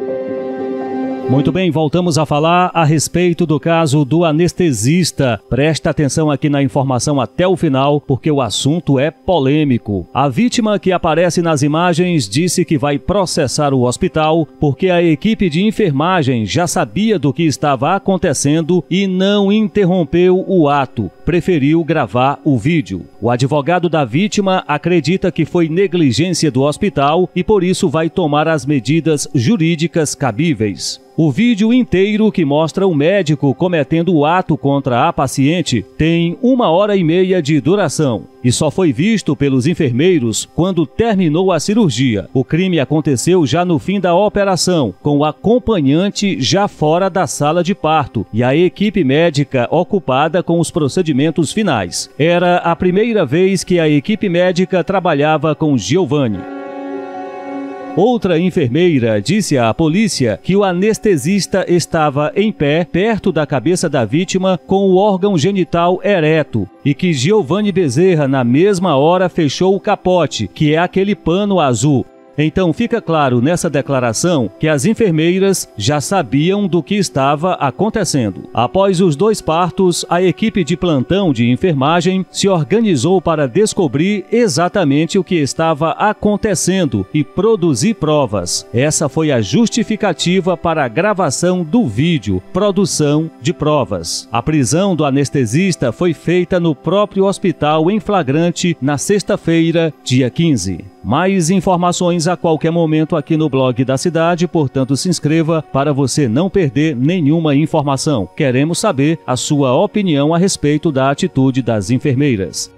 Thank you. Muito bem, voltamos a falar a respeito do caso do anestesista. Presta atenção aqui na informação até o final, porque o assunto é polêmico. A vítima que aparece nas imagens disse que vai processar o hospital porque a equipe de enfermagem já sabia do que estava acontecendo e não interrompeu o ato, preferiu gravar o vídeo. O advogado da vítima acredita que foi negligência do hospital e por isso vai tomar as medidas jurídicas cabíveis. O vídeo inteiro que mostra o médico cometendo o ato contra a paciente tem uma hora e meia de duração e só foi visto pelos enfermeiros quando terminou a cirurgia. O crime aconteceu já no fim da operação, com o acompanhante já fora da sala de parto e a equipe médica ocupada com os procedimentos finais. Era a primeira vez que a equipe médica trabalhava com Giovanni. Outra enfermeira disse à polícia que o anestesista estava em pé perto da cabeça da vítima com o órgão genital ereto e que Giovanni Bezerra na mesma hora fechou o capote, que é aquele pano azul, então fica claro nessa declaração que as enfermeiras já sabiam do que estava acontecendo. Após os dois partos, a equipe de plantão de enfermagem se organizou para descobrir exatamente o que estava acontecendo e produzir provas. Essa foi a justificativa para a gravação do vídeo, produção de provas. A prisão do anestesista foi feita no próprio hospital em flagrante na sexta-feira, dia 15. Mais informações a qualquer momento aqui no blog da cidade, portanto se inscreva para você não perder nenhuma informação. Queremos saber a sua opinião a respeito da atitude das enfermeiras.